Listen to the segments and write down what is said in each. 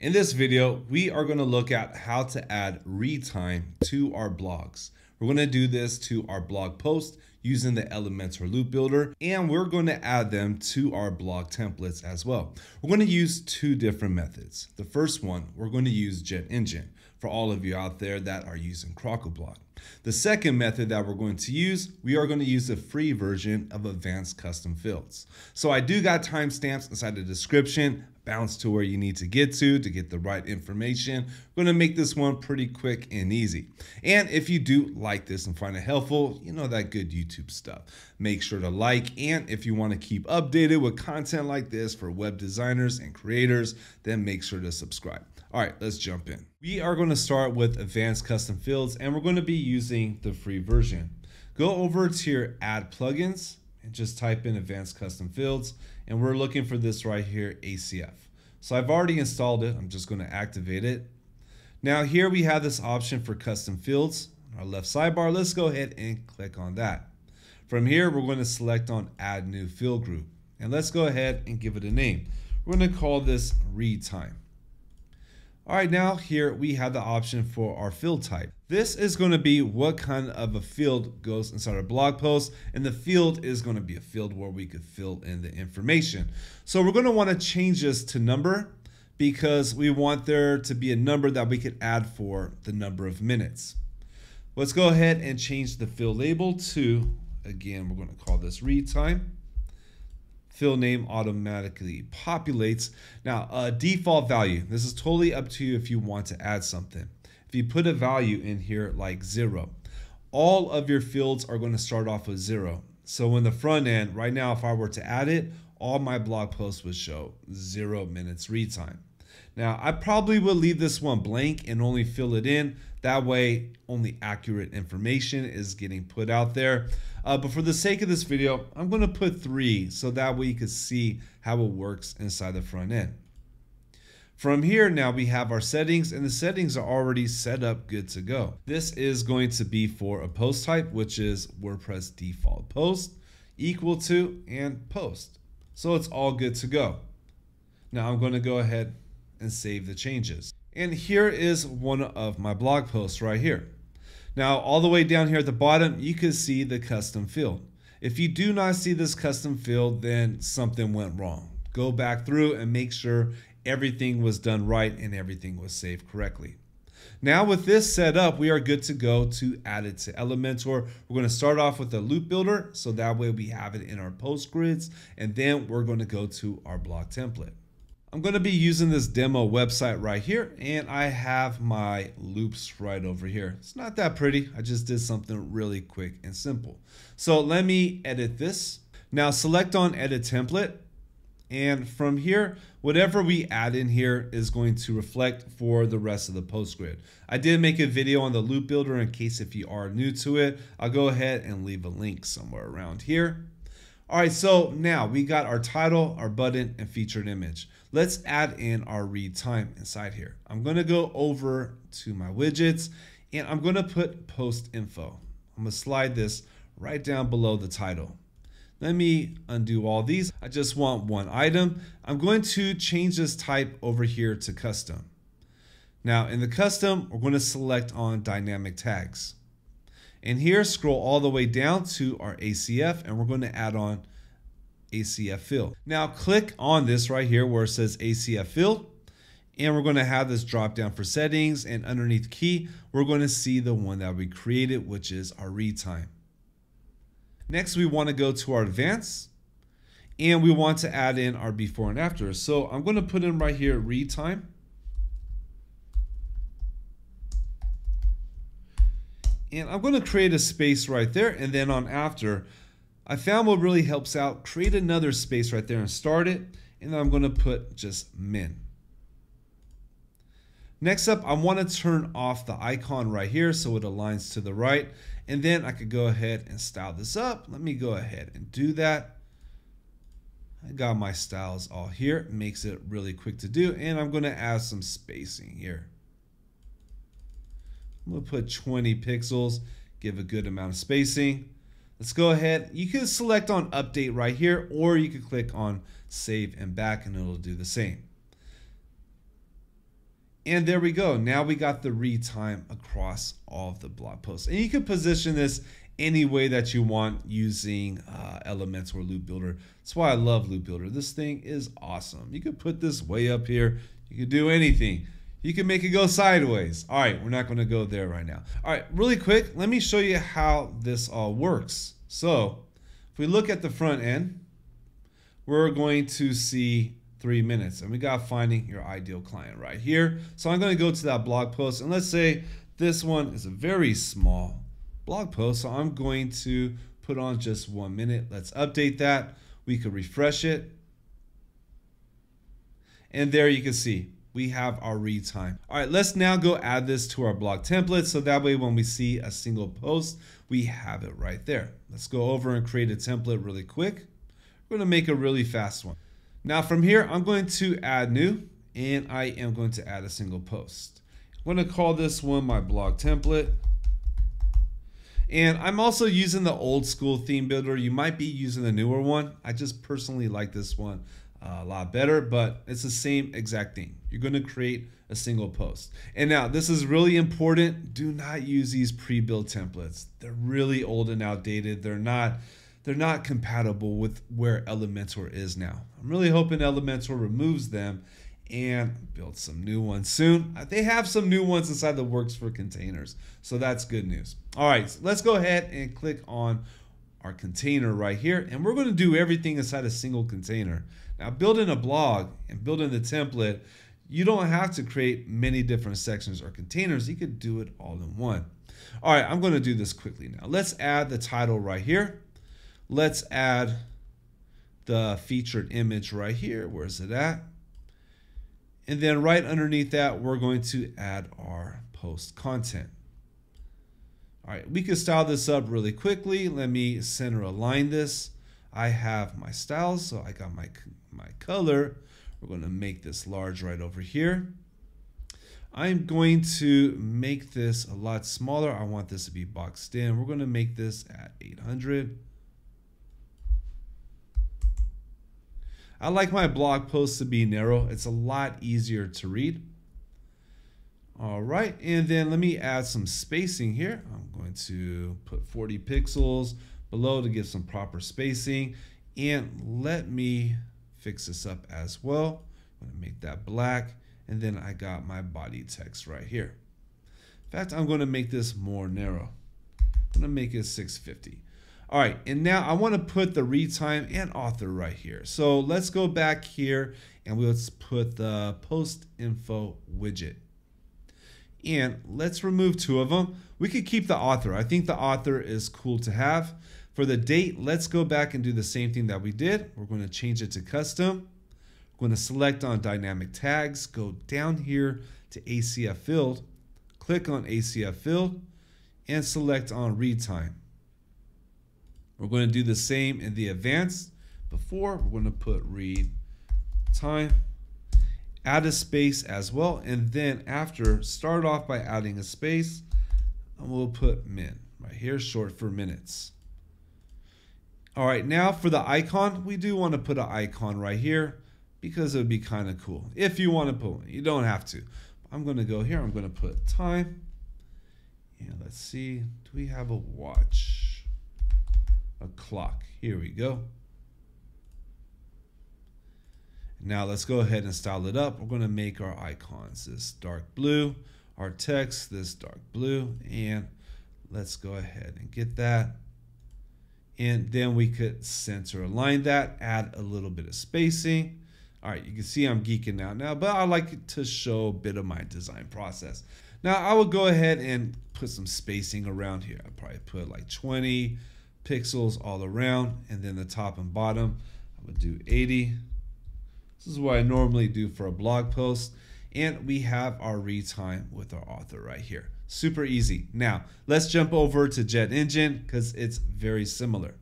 In this video, we are going to look at how to add read time to our blogs. We're going to do this to our blog post using the Elementor loop builder, and we're going to add them to our blog templates as well. We're going to use two different methods. The first one, we're going to use Jet Engine for all of you out there that are using Crocoblock. The second method that we're going to use, we are going to use the free version of Advanced Custom Fields. So I do got timestamps inside the description bounce to where you need to get to to get the right information. We're to make this one pretty quick and easy. And if you do like this and find it helpful, you know that good YouTube stuff. Make sure to like and if you want to keep updated with content like this for web designers and creators, then make sure to subscribe. All right, let's jump in. We are to start with advanced custom fields and we're to be using the free version. Go over to your add plugins and just type in advanced custom fields and we're looking for this right here ACF. So I've already installed it. I'm just going to activate it. Now here we have this option for custom fields. On our left sidebar, let's go ahead and click on that. From here, we're going to select on add new field group. And let's go ahead and give it a name. We're going to call this read time. All right, now here we have the option for our field type. This is going to be what kind of a field goes inside our blog post, and the field is going to be a field where we could fill in the information. So we're going to want to change this to number because we want there to be a number that we could add for the number of minutes. Let's go ahead and change the field label to, again, we're going to call this read time field name automatically populates. Now, a default value, this is totally up to you if you want to add something. If you put a value in here like zero, all of your fields are going to start off with zero. So in the front end, right now, if I were to add it, all my blog posts would show zero minutes read time. Now, I probably would leave this one blank and only fill it in. That way, only accurate information is getting put out there. Uh, but for the sake of this video, I'm going to put three so that way you can see how it works inside the front end. From here now we have our settings and the settings are already set up good to go. This is going to be for a post type which is WordPress default post equal to and post. So it's all good to go. Now I'm going to go ahead and save the changes. And here is one of my blog posts right here. Now, all the way down here at the bottom, you can see the custom field. If you do not see this custom field, then something went wrong. Go back through and make sure everything was done right and everything was saved correctly. Now with this set up, we are good to go to add it to Elementor. We're going to start off with a loop builder, so that way we have it in our post grids, and then we're going to go to our blog template. I'm going to be using this demo website right here and I have my loops right over here. It's not that pretty. I just did something really quick and simple. So let me edit this. Now select on edit template and from here, whatever we add in here is going to reflect for the rest of the post grid. I did make a video on the loop builder in case if you are new to it. I'll go ahead and leave a link somewhere around here. All right, so now we got our title, our button, and featured image. Let's add in our read time inside here. I'm gonna go over to my widgets and I'm gonna put post info. I'm gonna slide this right down below the title. Let me undo all these. I just want one item. I'm going to change this type over here to custom. Now in the custom, we're going to select on dynamic tags. And here, scroll all the way down to our ACF, and we're going to add on ACF field. Now click on this right here where it says ACF field, and we're going to have this drop down for settings, and underneath key, we're going to see the one that we created, which is our read time. Next, we want to go to our advanced, and we want to add in our before and after. So I'm going to put in right here read time. And I'm going to create a space right there. And then on after, I found what really helps out, create another space right there and start it. And then I'm going to put just min. Next up, I want to turn off the icon right here so it aligns to the right. And then I could go ahead and style this up. Let me go ahead and do that. I got my styles all here. makes it really quick to do. And I'm going to add some spacing here. I'm going to put 20 pixels, give a good amount of spacing. Let's go ahead. You can select on update right here, or you can click on save and back and it'll do the same. And there we go. Now we got the read time across all of the blog posts. And you can position this any way that you want using uh, Elementor Loop Builder. That's why I love Loop Builder. This thing is awesome. You could put this way up here. You could do anything. You can make it go sideways. All right, we're not going to go there right now. All right, really quick, let me show you how this all works. So if we look at the front end, we're going to see three minutes. And we got finding your ideal client right here. So I'm going to go to that blog post. And let's say this one is a very small blog post. So I'm going to put on just one minute. Let's update that. We could refresh it. And there you can see we have our read time. All right, let's now go add this to our blog template. So that way when we see a single post, we have it right there. Let's go over and create a template really quick. We're gonna make a really fast one. Now from here, I'm going to add new and I am going to add a single post. I'm going to call this one my blog template. And I'm also using the old school theme builder. You might be using the newer one. I just personally like this one uh, a lot better, but it's the same exact thing. You're going to create a single post. And now this is really important. Do not use these pre-built templates. They're really old and outdated. They're not they're not compatible with where Elementor is now. I'm really hoping Elementor removes them and builds some new ones soon. Uh, they have some new ones inside the works for containers, so that's good news. All right, so let's go ahead and click on our container right here, and we're going to do everything inside a single container. Now, building a blog and building the template, you don't have to create many different sections or containers. You could do it all in one. All right, I'm going to do this quickly now. Let's add the title right here. Let's add the featured image right here. Where's it at? And then right underneath that, we're going to add our post content. All right, we can style this up really quickly. Let me center align this. I have my styles, so I got my, my color. We're going to make this large right over here. I'm going to make this a lot smaller. I want this to be boxed in. We're going to make this at 800. I like my blog posts to be narrow. It's a lot easier to read. All right, and then let me add some spacing here. I'm going to put 40 pixels below to give some proper spacing. And let me fix this up as well. I'm gonna make that black. And then I got my body text right here. In fact, I'm gonna make this more narrow. I'm gonna make it 650. All right, and now I want to put the read time and author right here. So let's go back here and let's put the post info widget. And let's remove two of them. We could keep the author. I think the author is cool to have. For the date, let's go back and do the same thing that we did. We're going to change it to custom. We're going to select on dynamic tags, go down here to ACF field, click on ACF field, and select on read time. We're going to do the same in the advanced. Before, we're going to put read time, add a space as well, and then after, start off by adding a space, and we'll put min right here, short for minutes. All right, now for the icon, we do want to put an icon right here because it would be kind of cool. If you want to put one, you don't have to. I'm going to go here, I'm going to put time. And let's see, do we have a watch? A clock. Here we go. Now let's go ahead and style it up. We're going to make our icons this dark blue, our text this dark blue, and let's go ahead and get that. And then we could center align that, add a little bit of spacing. All right, you can see I'm geeking out now, but I like to show a bit of my design process. Now I will go ahead and put some spacing around here. I'll probably put like 20, pixels all around and then the top and bottom I would do 80 this is what I normally do for a blog post and we have our read time with our author right here. Super easy. Now let's jump over to jet engine because it's very similar.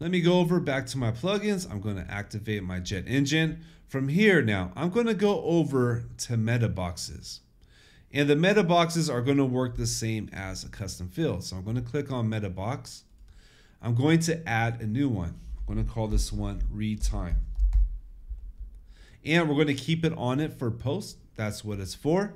Let me go over back to my plugins. I'm going to activate my jet engine. From here now I'm going to go over to meta boxes. And the meta boxes are going to work the same as a custom field. So I'm going to click on meta box I'm going to add a new one. I'm going to call this one read time. And we're going to keep it on it for post. That's what it's for.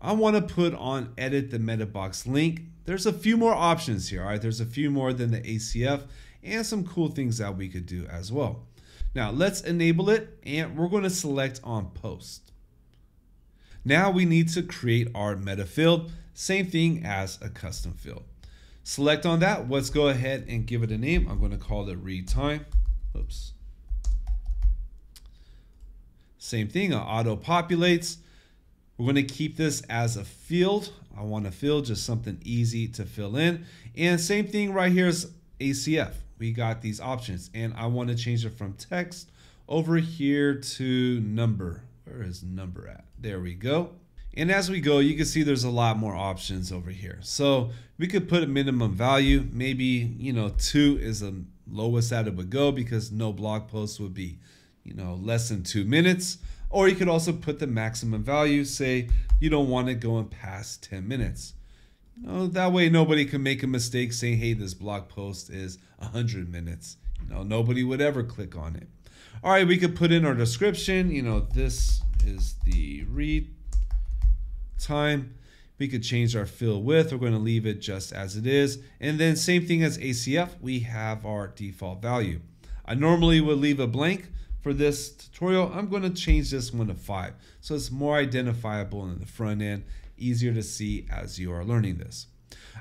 I want to put on edit the meta box link. There's a few more options here, all right? There's a few more than the ACF and some cool things that we could do as well. Now let's enable it and we're going to select on post. Now we need to create our meta field, same thing as a custom field. Select on that. Let's go ahead and give it a name. I'm going to call it read time. Oops. Same thing, auto populates. We're going to keep this as a field. I want a field, just something easy to fill in. And same thing right here is ACF. We got these options and I want to change it from text over here to number. Where is number at? There we go. And as we go, you can see there's a lot more options over here. So we could put a minimum value. Maybe, you know, two is the lowest that it would go because no blog post would be, you know, less than two minutes. Or you could also put the maximum value, say you don't want it going past 10 minutes. You know, that way nobody can make a mistake saying, hey, this blog post is 100 minutes. You know, nobody would ever click on it. All right, we could put in our description. You know, this is the read time. We could change our fill width. We're going to leave it just as it is. And then same thing as ACF, we have our default value. I normally would leave a blank for this tutorial. I'm going to change this one to 5. So it's more identifiable in the front end, easier to see as you are learning this.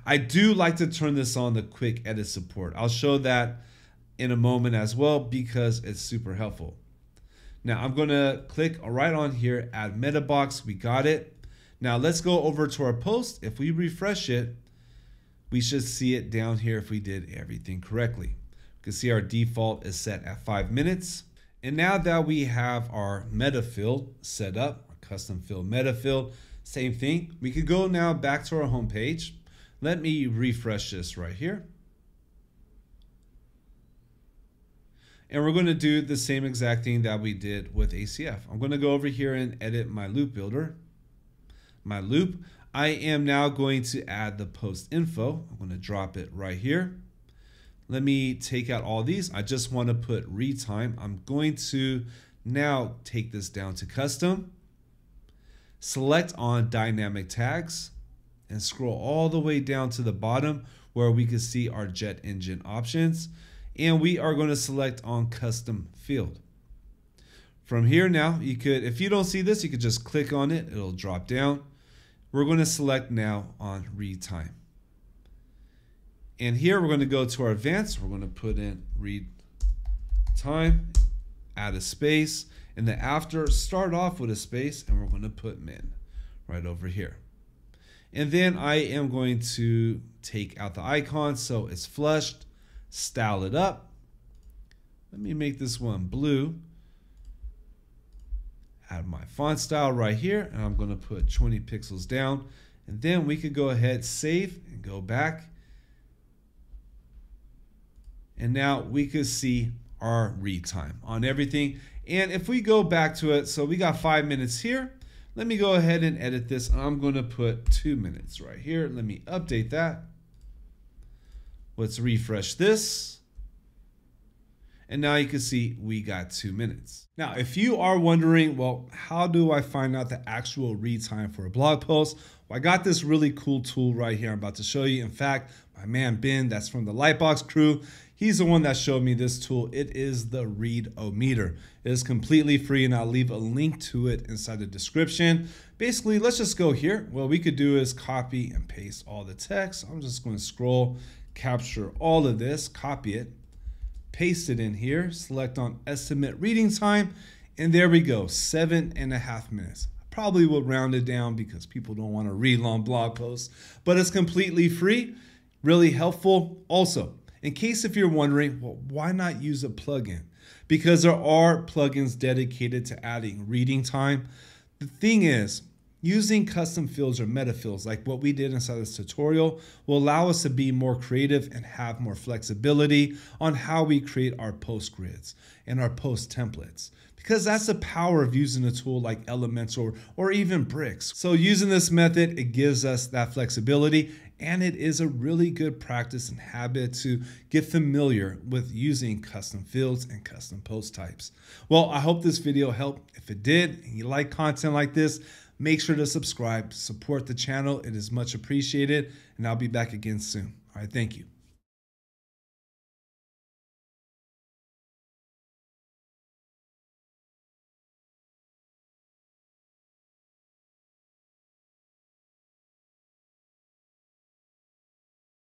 I do like to turn this on the quick edit support. I'll show that in a moment as well because it's super helpful. Now I'm going to click right on here, add meta box. We got it. Now let's go over to our post. If we refresh it, we should see it down here if we did everything correctly. You can see our default is set at five minutes. And now that we have our meta field set up, our custom field meta field, same thing. We could go now back to our home page. Let me refresh this right here. And we're going to do the same exact thing that we did with ACF. I'm going to go over here and edit my loop builder, my loop. I am now going to add the post info. I'm going to drop it right here. Let me take out all these. I just want to put read time. I'm going to now take this down to custom, select on dynamic tags, and scroll all the way down to the bottom where we can see our jet engine options and we are going to select on custom field. From here now, you could, if you don't see this, you could just click on it. It'll drop down. We're going to select now on read time. And here we're going to go to our advanced. We're going to put in read time, add a space, and then after start off with a space and we're going to put min right over here. And then I am going to take out the icon so it's flushed style it up. Let me make this one blue. Add my font style right here, and I'm going to put 20 pixels down. And then we could go ahead, save, and go back. And now we could see our read time on everything. And if we go back to it, so we got five minutes here. Let me go ahead and edit this. I'm going to put two minutes right here. Let me update that. Let's refresh this. And now you can see we got two minutes. Now, if you are wondering, well, how do I find out the actual read time for a blog post? Well, I got this really cool tool right here I'm about to show you. In fact, my man Ben, that's from the Lytbox crew, he's the one that showed me this tool. It is the Read-O-Meter. It is completely free and I'll leave a link to it inside the description. Basically, let's just go here. What we could do is copy and paste all the text. I'm just going to scroll capture all of this, copy it, paste it in here, select on estimate reading time, and there we go, seven and a half minutes. Probably will round it down because people don't want to read long blog posts, but it's completely free, really helpful. Also, in case if you're wondering, well, why not use a plugin? Because there are plugins dedicated to adding reading time. The thing is, Using custom fields or meta fields like what we did inside this tutorial will allow us to be more creative and have more flexibility on how we create our post grids and our post templates because that's the power of using a tool like Elementor or even Bricks. So using this method, it gives us that flexibility and it is a really good practice and habit to get familiar with using custom fields and custom post types. Well, I hope this video helped. If it did and you like content like this, Make sure to subscribe, support the channel. It is much appreciated. And I'll be back again soon. All right, thank you.